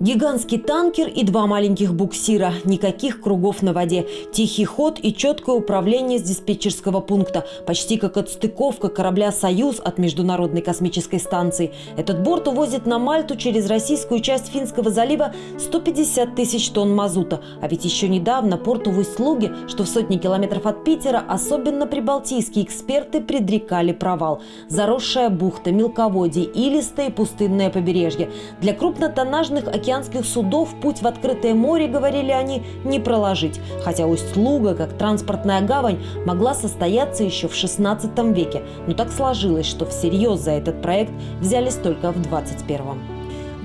Гигантский танкер и два маленьких буксира. Никаких кругов на воде. Тихий ход и четкое управление с диспетчерского пункта. Почти как отстыковка корабля «Союз» от Международной космической станции. Этот борт увозит на Мальту через российскую часть Финского залива 150 тысяч тонн мазута. А ведь еще недавно порту в Усть-Луге, что в сотни километров от Питера, особенно прибалтийские эксперты предрекали провал. Заросшая бухта, мелководье, илистое и пустынное побережье. Для крупнотоннажных океанских судов путь в открытое море, говорили они, не проложить. Хотя Усть-Луга, как транспортная гавань, могла состояться еще в XVI веке. Но так сложилось, что всерьез за этот проект взялись только в 21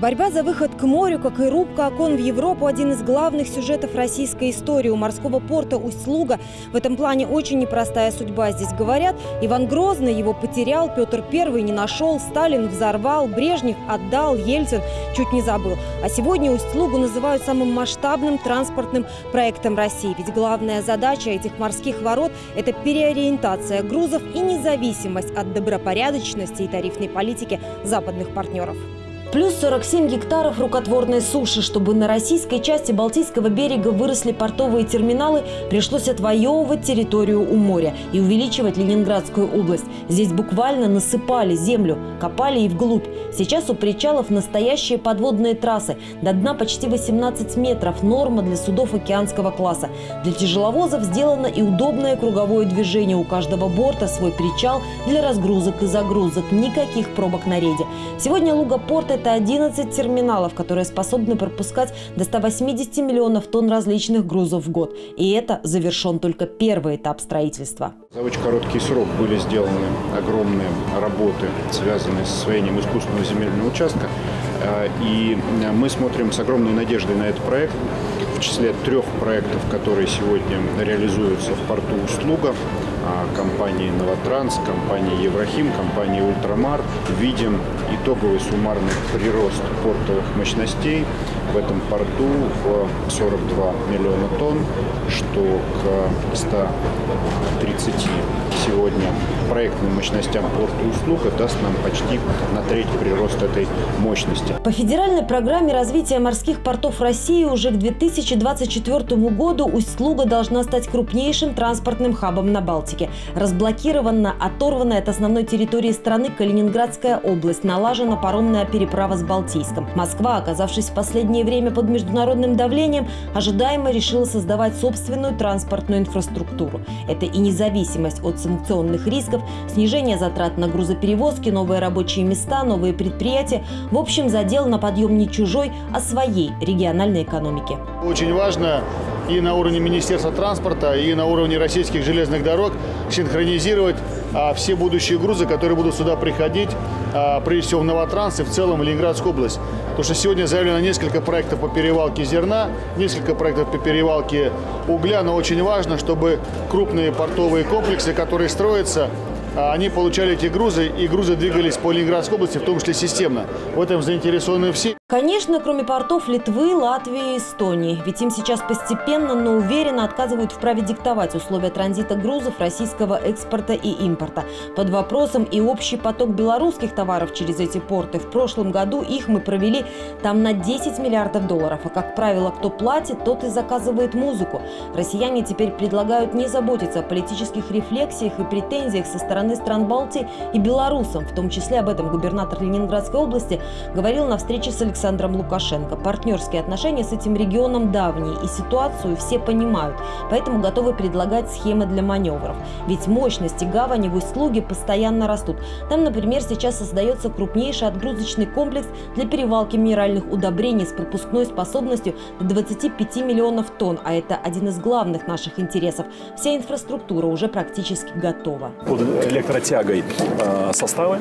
Борьба за выход к морю, как и рубка окон в Европу – один из главных сюжетов российской истории. У морского порта Усть-Луга в этом плане очень непростая судьба. Здесь говорят, Иван Грозный его потерял, Петр I не нашел, Сталин взорвал, Брежнев отдал, Ельцин чуть не забыл. А сегодня Усть-Лугу называют самым масштабным транспортным проектом России. Ведь главная задача этих морских ворот – это переориентация грузов и независимость от добропорядочности и тарифной политики западных партнеров. Плюс 47 гектаров рукотворной суши. Чтобы на российской части Балтийского берега выросли портовые терминалы, пришлось отвоевывать территорию у моря и увеличивать Ленинградскую область. Здесь буквально насыпали землю, копали и вглубь. Сейчас у причалов настоящие подводные трассы. До дна почти 18 метров. Норма для судов океанского класса. Для тяжеловозов сделано и удобное круговое движение. У каждого борта свой причал для разгрузок и загрузок. Никаких пробок на рейде. Сегодня Луга порт – это 11 терминалов, которые способны пропускать до 180 миллионов тонн различных грузов в год. И это завершен только первый этап строительства. За очень короткий срок были сделаны огромные работы, связанные с освоением искусственного земельного участка. А, и мы смотрим с огромной надеждой на этот проект. В числе трех проектов, которые сегодня реализуются в порту Услуга, компании «Новотранс», компании «Еврохим», компании «Ультрамар» видим итоговый суммарный прирост портовых мощностей в этом порту в 42 миллиона тонн, что к 130 сегодня проектным мощностям порта услуга даст нам почти на треть прирост этой мощности. По федеральной программе развития морских портов России уже к 2024 году Усть-Луга должна стать крупнейшим транспортным хабом на Балтике. Разблокирована, оторвана от основной территории страны Калининградская область, налажена паромная переправа с Балтийском. Москва, оказавшись в последнее время под международным давлением, ожидаемо решила создавать собственную транспортную инфраструктуру. Это и независимость от санкционных рисков, снижение затрат на грузоперевозки, новые рабочие места, новые предприятия. В общем, задел на подъем не чужой, а своей региональной экономики. Очень важно и на уровне Министерства транспорта, и на уровне российских железных дорог синхронизировать а, все будущие грузы, которые будут сюда приходить, а, прежде всего в Новотранс и в целом в Ленинградскую область. Потому что сегодня заявлено несколько проектов по перевалке зерна, несколько проектов по перевалке угля, но очень важно, чтобы крупные портовые комплексы, которые строятся, они получали эти грузы, и грузы двигались по Ленинградской области, в том числе системно. В этом заинтересованы все. Конечно, кроме портов Литвы, Латвии и Эстонии. Ведь им сейчас постепенно, но уверенно отказывают в праве диктовать условия транзита грузов российского экспорта и импорта. Под вопросом и общий поток белорусских товаров через эти порты. В прошлом году их мы провели там на 10 миллиардов долларов. А как правило, кто платит, тот и заказывает музыку. Россияне теперь предлагают не заботиться о политических рефлексиях и претензиях со стороны стран Балтии и белорусам. В том числе об этом губернатор Ленинградской области говорил на встрече с Александром Лукашенко. Партнерские отношения с этим регионом давние, и ситуацию все понимают, поэтому готовы предлагать схемы для маневров. Ведь мощности гавани в услуге постоянно растут. Там, например, сейчас создается крупнейший отгрузочный комплекс для перевалки минеральных удобрений с пропускной способностью до 25 миллионов тонн, а это один из главных наших интересов. Вся инфраструктура уже практически готова. Под электротягой э, составы,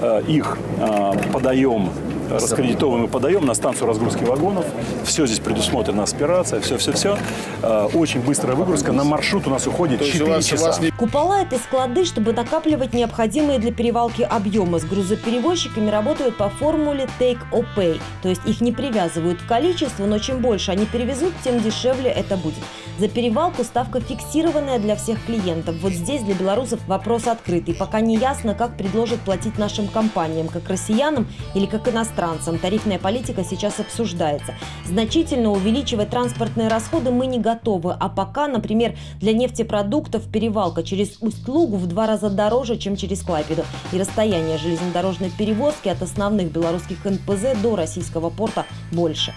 э, их э, подаем раскредитовываем и подаем на станцию разгрузки вагонов. Все здесь предусмотрена аспирация, все-все-все. Э, очень быстрая выгрузка. На маршрут у нас уходит 4 часа. Купола – это склады, чтобы накапливать необходимые для перевалки объемы. С грузоперевозчиками работают по формуле take or pay. То есть их не привязывают к количеству, но чем больше они перевезут, тем дешевле это будет. За перевалку ставка фиксированная для всех клиентов. Вот здесь для белорусов вопрос открытый. Пока не ясно, как предложат платить нашим компаниям, как россиянам или как иностранным иностранцам. Тарифная политика сейчас обсуждается. Значительно увеличивать транспортные расходы мы не готовы. А пока, например, для нефтепродуктов перевалка через Усть-Лугу в два раза дороже, чем через Клайпеду. И расстояние железнодорожной перевозки от основных белорусских НПЗ до российского порта больше.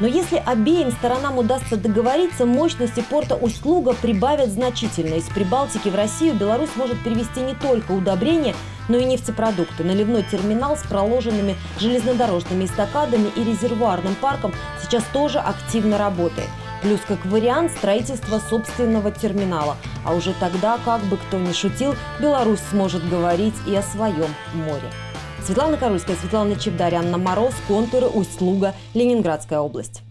Но если обеим сторонам удастся договориться, мощности порта Усть-Луга прибавят значительно. Из Прибалтики в Россию Беларусь может перевести не только удобрения, но и нефтепродукты. Наливной терминал с проложенными железнодорожными эстакадами и резервуарным парком сейчас тоже активно работает. Плюс, как вариант, строительство собственного терминала. А уже тогда, как бы кто ни шутил, Беларусь сможет говорить и о своем море. Светлана Корольская, Светлана Чебдарь, Анна Мороз, Контуры, Усть-Луга, Ленинградская область.